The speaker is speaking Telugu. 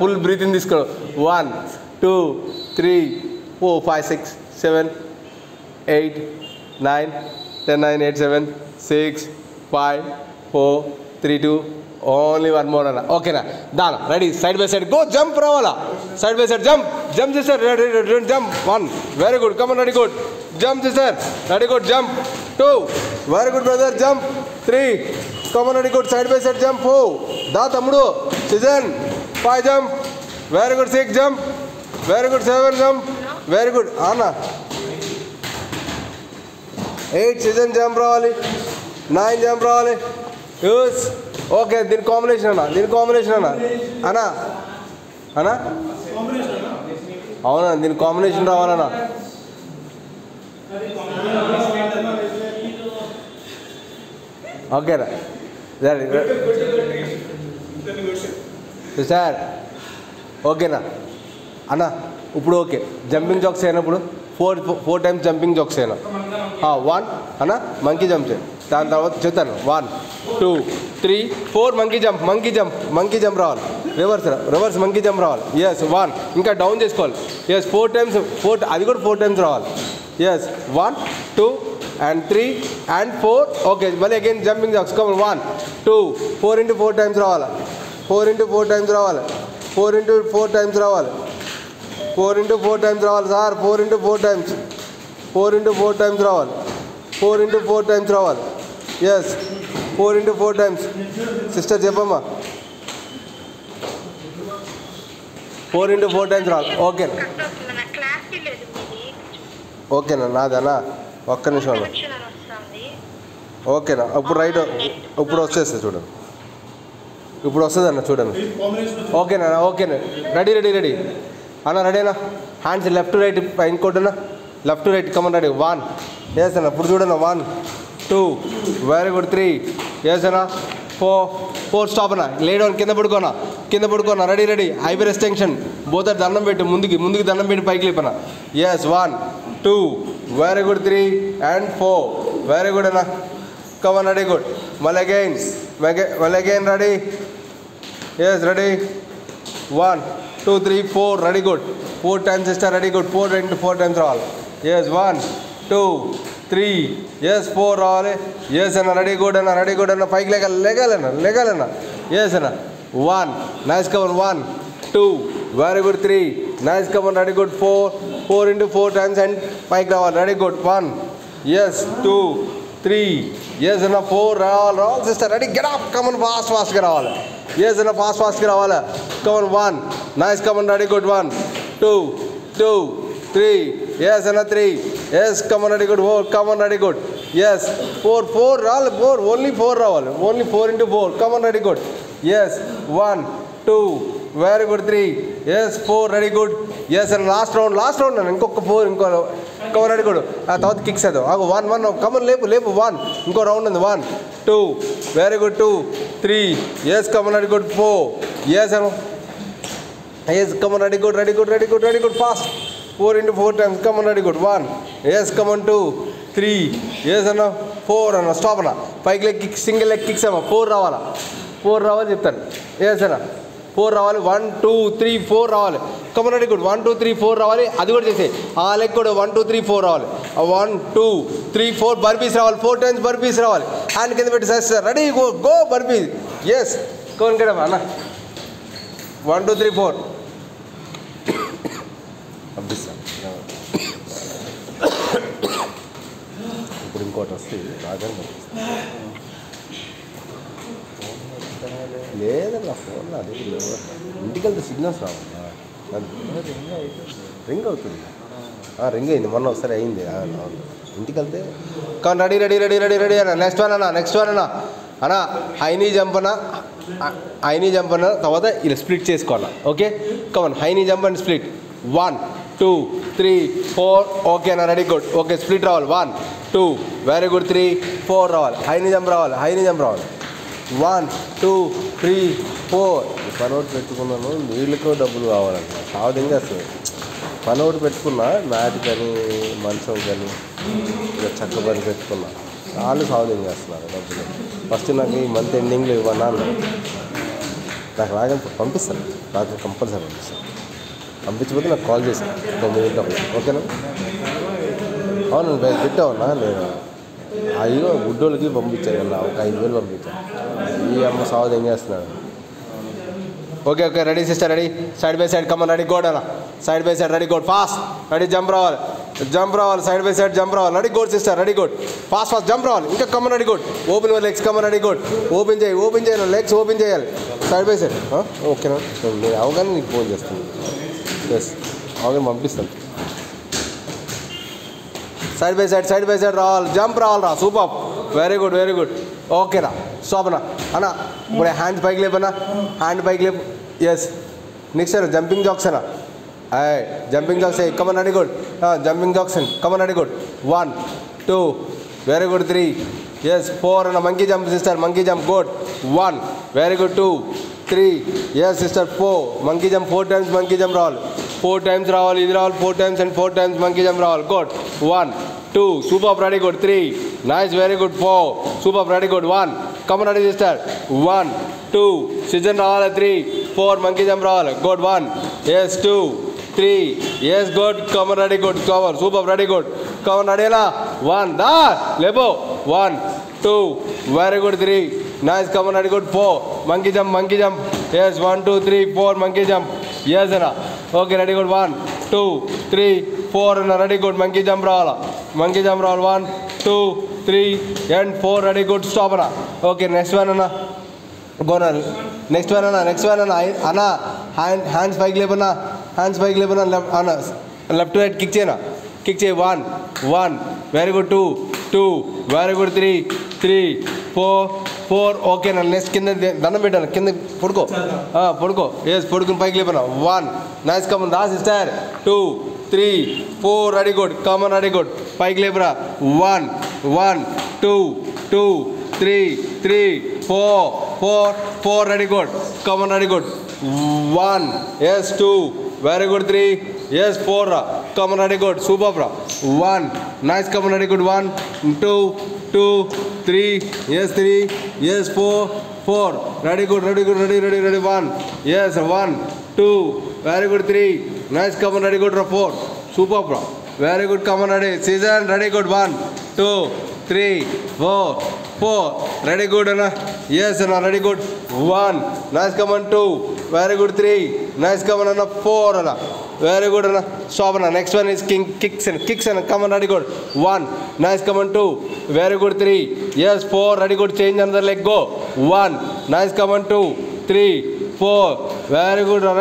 ఫుల్ బ్రీతింగ్ తీసుకో. One two three four five six seven eight nine ten nine eight seven six five four three two only one more అన్న. ఓకేనా దాన ready side by side go jump రావాలా side by side jump jump చేస్తారు ready jump one very good come on ready good jump చేస్తారు ready good jump two very good brother jump three come on ready good side by side jump four దా తమ్ముడు season five jump very good six jump very good seven jump very good అన్న ఎయిట్ సీజన్ జంప్ రావాలి నైన్ జంప్ రావాలి యూస్ ఓకే దీని కాంబినేషన్ అన్న. దీని కాంబినేషన్ అన్న. అన్నా అన్నా అవునా దీని కాంబినేషన్ రావాలన్నా. ఓకేనా సరే సార్ ఓకేనా అన్న ఇప్పుడు ఓకే జంపింగ్ జాక్స్ అయినప్పుడు four four times jumping jacks అయినా. వన్ అన్న మంకీ జంప్ చేయి. దాని తర్వాత చెప్తాను one two three four monkey jump monkey jump monkey jump రావాలి. రివర్స్ రివర్స్ మంకీ జంప్ రావాలి. ఎస్ వన్ ఇంకా డౌన్ చేసుకోవాలి. ఎస్ ఫోర్ టైమ్స్ ఫోర్ అది కూడా ఫోర్ టైమ్స్ రావాలి. Yes one two and three and four okay మళ్ళీ again jumping jacks come one two four into four times రావాలి. ఫోర్ ఇంటూ ఫోర్ టైమ్స్ రావాలి. ఫోర్ ఇంటూ ఫోర్ టైమ్స్ రావాలి. ఫోర్ ఇంటూ ఫోర్ టైమ్స్ రావాలి sir. Four into four times. Four into four times రావాలి. ఫోర్ ఇంటూ ఫోర్ టైమ్స్ రావాలి. Yes four into four times. Sister చెప్పమ్మా. ఫోర్ ఇంటూ ఫోర్ టైమ్స్ రావాలి. మీది ఓకేనా నాదేనా? ఒక్క నిమిషం ఓకేనా ఇప్పుడు రైట్ ఇప్పుడు వచ్చేస్తుంది చూడండి ఇప్పుడు వస్తుంది అన్న చూడండి. ఓకేనా ఓకేనా రెడీ రెడీ రెడీ అన్న రెడీనా hands left right ఇంకోటినా left right come on ready one yes అన్న ఇప్పుడు చూడన్న one two very good three yes అన్న. ఫోర్ ఫోర్ స్టాప్ అన్న. లేడౌన్ కింద పడుకోనా కింద పడుకోనా రెడీ రెడీ ఐబర్ ఎక్స్టెన్షన్ బోతర్ దండం పెట్టు ముందుకి ముందుకి దండం పెట్టి పైకి లేపన yes one two very good three and four very good అన్న. కమన్ రెడీ గుడ్ మళ్ళీ అగైన్ మళ్ళీ again ready yes ready one two three four ready good four times ఇస్తా ready good four into four times రావాలి yes one two three yes four రావాలి ఎస్ అన్న రెడీ గుడ్ అన్న రెడీ గుడ్ అన్న పైకి లేగాలి లేగాలన్న లేగాలన్న ఎస్ అన్న one nice cover one two very good three nice cover ready good four four into four times and పైకి రావాలి ready good one yes two three yes అన్న ఫోర్ రావాలి రావాలి sister ready get up come on fast ఫాస్ట్గా రావాలి ఎస్ అన్న ఫాస్ట్ ఫాస్ట్కి రావాలా come on one nice come on ready good one two two three yes అన్న three yes come on ready good four come on ready good yes four four రావాలి ఫోర్ ఓన్లీ ఫోర్ రావాలి only four into four come on ready good yes one two very good three yes four ready good yes and last round last round అన్న ఇంకొక ఫోర్ ఇంకో ఇంకో రెడీ గుడ్ ఆ తర్వాత కిక్స్ అది వన్ వన్ కమన్ లేపు లేపు వన్ ఇంకో రౌండ్ ఉంది one two very good two three yes come on ready good four yes Anu yes come on ready good ready good ready good ready good fast four into four times come on ready good one yes come on two three yes అన్న. ఫోర్ అన్న. స్టాప్ అన్న. పైకి leg kick single leg kicks అమ్మ ఫోర్ రావాలా? ఫోర్ రావాలి చెప్తాను. ఎస్ అన్న. ఫోర్ రావాలి వన్ టూ త్రీ ఫోర్ రావాలి come on ready good one two three four రావాలి అది కూడా చేసే ఆ లెగ్ కూడా వన్ టూ త్రీ ఫోర్ రావాలి one two three four burpees రావాలి ఫోర్ టైమ్స్ బర్పీస్ రావాలి హ్యాండ్ కింద పెట్టి sir sir ready go go burpees yes cone కదా అన్న వన్ టూ త్రీ ఫోర్ పంపిస్తాను ఇప్పుడు ఇంకోటి వస్తుంది లేదండి లేదన్నా ఫోన్ అది ఇంటికి వెళ్తే సిగ్నల్స్ రావన్నా రింగ్ అవుతుంది. రింగ్ అయింది. మొన్న ఒకసారి అయింది. ఇంటికి వెళ్తే కానీ ready ready ready ready ready అన్న. నెక్స్ట్ వన్ అన్న నెక్స్ట్ వన్ అన్న. అన్న హైనీ జంప్ అన్న. హైనీ జంప్ అన్న. తర్వాత ఇలా స్ప్లిట్ చేసుకోవాలన్న okay come on high knee jump and split one two three four okay అన్న రెడీ గుడ్ ఓకే స్ప్లిట్ రావాలి. One two very good three four రావాలి. హైనీ జంప్ రావాలి. హైనీ జంప్ రావాలి. One two three four. పని ఒకటి పెట్టుకున్నాను నీళ్ళకు డబ్బులు కావాలంట. సావధంగా అసలు పని ఒకటి పెట్టుకున్నా మ్యాట్ కానీ మంచం కానీ ఇక చక్క పని పెట్టుకున్నా. వాళ్ళు సావధంగా చేస్తున్నారు డబ్బులు. ఫస్ట్ నాకు ఈ మంత్ ఎండింగ్లో ఇవ్వనా అన్నారు నాకు రాగానే పంపిస్తాను. నాకు కంపల్సరీ పంపిస్తాను. పంపించకపోతే నాకు కాల్ చేశాను తొమ్మిది ఓకేనా? అవును నువ్వు పెట్టావన్నా లేదా? అయ్యో గుడ్డోళ్ళకి పంపించాను అలా ఒక ఐదు వేలు పంపించాను ఈ అమ్మ సావదు ఏం చేస్తున్నాడు? Okay okay ready sister ready. Side by side come on ready good అలా side by side ready good fast ready jump రావాలి. జంప్ రావాలి సైడ్ బై సైడ్ జంప్ రావాలి. Ready good sister ready good fast fast jump రావాలి. ఇంకా come on ready good open legs come on ready good open చేయి ఓపెన్ చేయాలి లెగ్స్ ఓపెన్ చేయాలి. సైడ్ బై సైడ్ ఓకేనా నేను అవగానే నీకు ఫోన్ చేస్తాను. ఎస్ అవగానే పంపిస్తాను. Side by side side by side రావాలి జంప్ రావాలి రా super very good very good ఓకేనా స్టాప్ అన్న అన్న ఇప్పుడు హ్యాండ్స్ పైకి లేపన్నా హ్యాండ్ పైకి లేపు. ఎస్ నెక్స్ట్ అన్న. జంపింగ్ జాక్స్ అన్న అయ్ జంపింగ్ జాక్స్ కమన్ అడి good jumping jacks come on అడి good one two very good three yes four అన్న. Monkey jump sister monkey jump good one very good two three yes sister four monkey jump four times monkey jump రావాలి ఫోర్ టైమ్స్ రావాలి ఇది రావాలి four times and four times monkey jump రావాలి good one two super ready good three nice very good four super ready good one come on ready sister one two season రావాలి త్రీ ఫోర్ మంకీ జంప్ రావాలి good one yes two three yes good come on ready good cover super ready good come on రెడీలా one దా లేబో one two very good three nice come on ready good four monkey jump monkey jump yes one two three four monkey jump yes అన్న okay ready good one two three four అన్న రెడీ గుడ్ మంకీ జంప్ రావాలా మంకీ జంప్ రావాలి one two three and four ready good stop అన్న ఓకే నెక్స్ట్ వన్ అన్న గోనర్ నెక్స్ట్ వన్ అన్న నెక్స్ట్ వన్ అన్న అన్న హ్యాండ్ హ్యాండ్స్ పైకి లేపన్నా హ్యాండ్స్ పైకి లేపన్నా లెఫ్ట్ అన్న లెఫ్ట్ రైట్ కిక్ చేయనా కిక్ చేయి one one very good two two very good three three four four okay నా నెక్స్ట్ కింద దే- దండం పెట్టాను కింద పడుకో ఆ, పడుకో ఎస్ పడుకుని పైకి లేపనా వన్ నైస్ కమన్ రా sister two three four ready good come on ready good పైకి లేపరా one one two two three three four four four ready good come on ready good one yes two very good three yes four రా come on ready good super రా one nice come on ready good one two two three yes three yes four four ready good ready good ready ready ready one yes one two very good three nice come on Very good. Come on, ready. Season, ready. Good. One, two, three, four, four. Ready. Good. Anna. Yes, Anna. Ready. Good. One. Nice. Come on. Two. Very good. Three. Nice. Come on, Anna. Four, Anna. Very good, Anna. Stop, Anna. Next one is king kicks and kicks and come on. Ready. Good. One. Nice. Come on. Two. Very good. Three. Yes. Four. Ready. Good. Change another leg. Go. One. Nice. Come on. Two. Three. Four. Very good. Already.